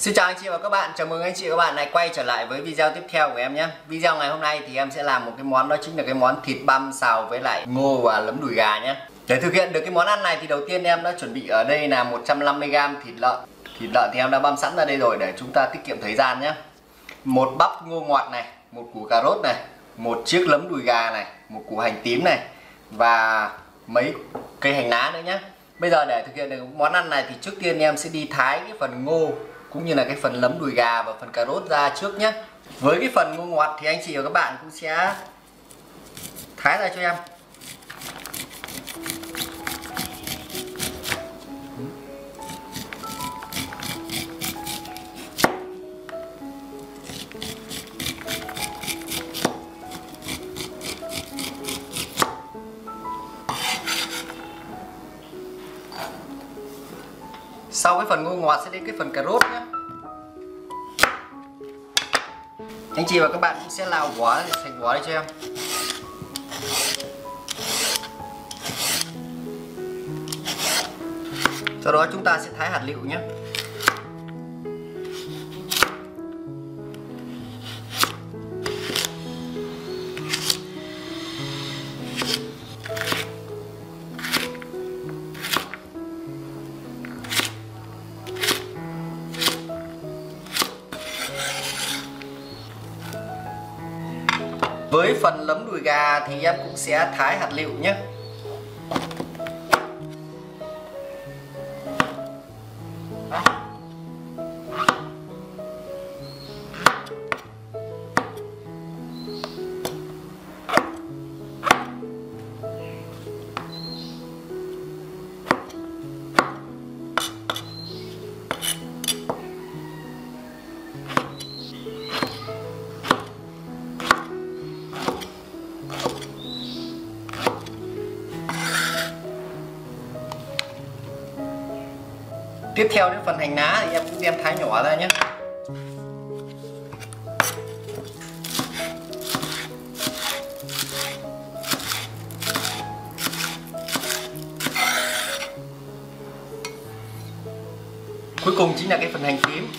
Xin chào anh chị và các bạn, chào mừng anh chị và các bạn lại quay trở lại với video tiếp theo của em nhé. Video ngày hôm nay thì em sẽ làm một cái món đó chính là cái món thịt băm xào với lại ngô và lấm đùi gà nhé. Để thực hiện được cái món ăn này thì đầu tiên em đã chuẩn bị ở đây là 150g thịt lợn. Thịt lợn thì em đã băm sẵn ra đây rồi để chúng ta tiết kiệm thời gian nhé. Một bắp ngô ngọt này, một củ cà rốt này, một chiếc lấm đùi gà này, một củ hành tím này và mấy cây hành lá nữa nhé. Bây giờ để thực hiện được món ăn này thì trước tiên em sẽ đi thái cái phần ngô cũng như là cái phần lấm đùi gà và phần cà rốt ra trước nhé với cái phần ngô ngọt thì anh chị và các bạn cũng sẽ thái ra cho em. Phần ngô ngọt sẽ đến cái phần cà rốt nhé. Anh chị và các bạn cũng sẽ lao quả thành quả đây cho em. Sau đó chúng ta sẽ thái hạt lựu nhé. Với phần lấm đùi gà thì em cũng sẽ thái hạt lựu nhé. Tiếp theo đến phần hành lá thì em cũng đem thái nhỏ ra nhé. Cuối cùng chính là cái phần hành tím.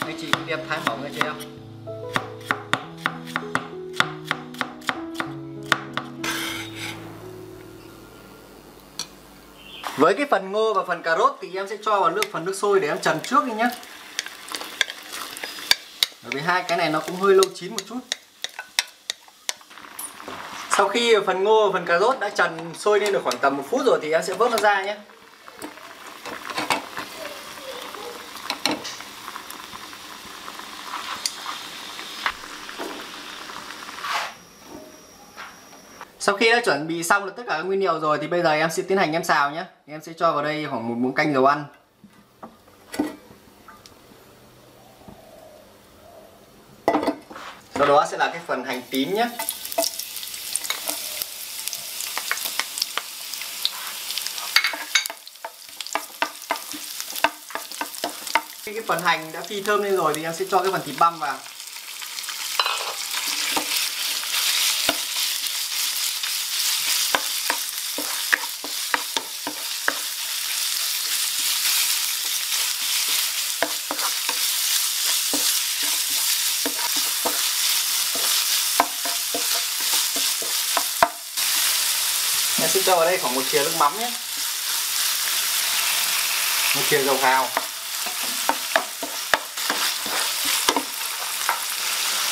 Anh chị cũng đem thái mỏng ra cho em. Với cái phần ngô và phần cà rốt thì em sẽ cho vào nước, phần nước sôi để em trần trước đi nhé bởi vì hai cái này nó cũng hơi lâu chín một chút. Sau khi phần ngô và phần cà rốt đã trần sôi lên được khoảng tầm một phút rồi thì em sẽ vớt nó ra nhé Sau khi đã chuẩn bị xong được tất cả các nguyên liệu rồi thì bây giờ em sẽ tiến hành em xào nhé. Em sẽ cho vào đây khoảng một muỗng canh dầu ăn. Sau đó sẽ là cái phần hành tím nhé. Khi cái phần hành đã phi thơm lên rồi thì em sẽ cho cái phần thịt băm vào. Sẽ cho vào đây khoảng một thìa nước mắm nhé. Một thìa dầu hào.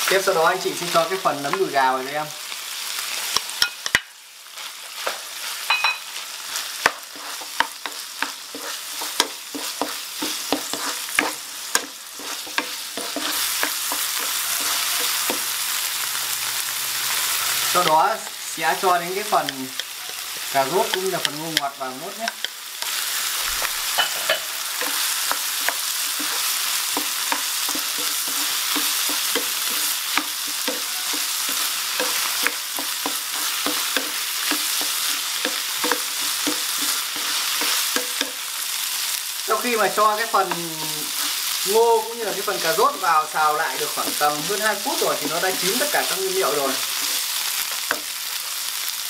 Tiếp sau đó anh chị sẽ cho cái phần nấm đùi gà vào đây em. Sau đó sẽ cho đến cái phần cà rốt cũng như là phần ngô ngọt vào nốt nhé. Sau khi mà cho cái phần ngô cũng như là cái phần cà rốt vào xào lại được khoảng tầm hơn 2 phút rồi thì nó đã chín tất cả các nguyên liệu rồi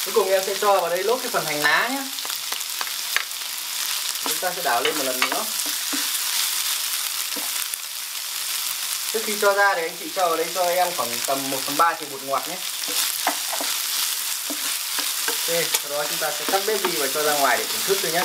cuối cùng em sẽ cho vào đây lốt cái phần hành lá nhé chúng ta sẽ đảo lên một lần nữa. Trước khi cho ra thì anh chị cho vào đây cho em khoảng tầm 1 phần 3 thì bột ngọt nhé. Ok, sau đó chúng ta sẽ tắt bếp đi và cho ra ngoài để thưởng thức thôi nhé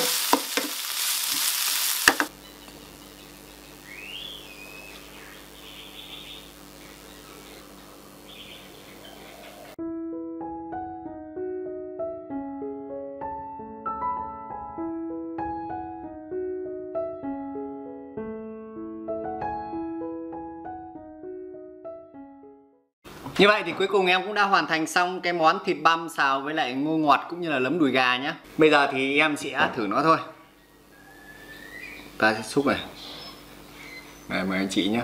Như vậy thì cuối cùng em cũng đã hoàn thành xong cái món thịt băm xào với lại ngô ngọt cũng như là lấm đùi gà nhé Bây giờ thì em sẽ thử nó thôi. Ta sẽ xúc này. Này mời anh chị nhé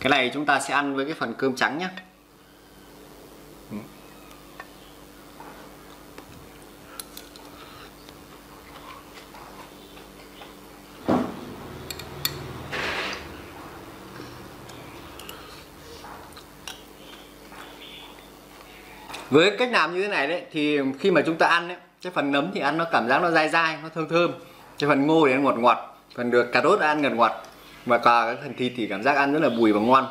Cái này chúng ta sẽ ăn với cái phần cơm trắng nhé với cách làm như thế này đấy, thì khi mà chúng ta ăn đấy cái phần nấm thì ăn nó cảm giác nó dai dai, nó thơm thơm. Cái phần ngô thì ăn ngọt ngọt, phần được cà rốt ăn ngọt ngọt. Và cả cái phần thịt thì cảm giác ăn rất là bùi và ngon.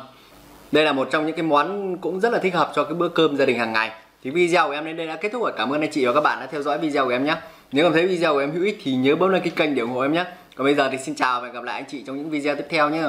Đây là một trong những cái món cũng rất là thích hợp cho cái bữa cơm gia đình hàng ngày. Thì video của em đến đây đã kết thúc rồi. Cảm ơn anh chị và các bạn đã theo dõi video của em nhé. Nếu cảm thấy video của em hữu ích thì nhớ bấm đăng ký kênh để ủng hộ em nhé. Còn bây giờ thì xin chào và hẹn gặp lại anh chị trong những video tiếp theo nhé.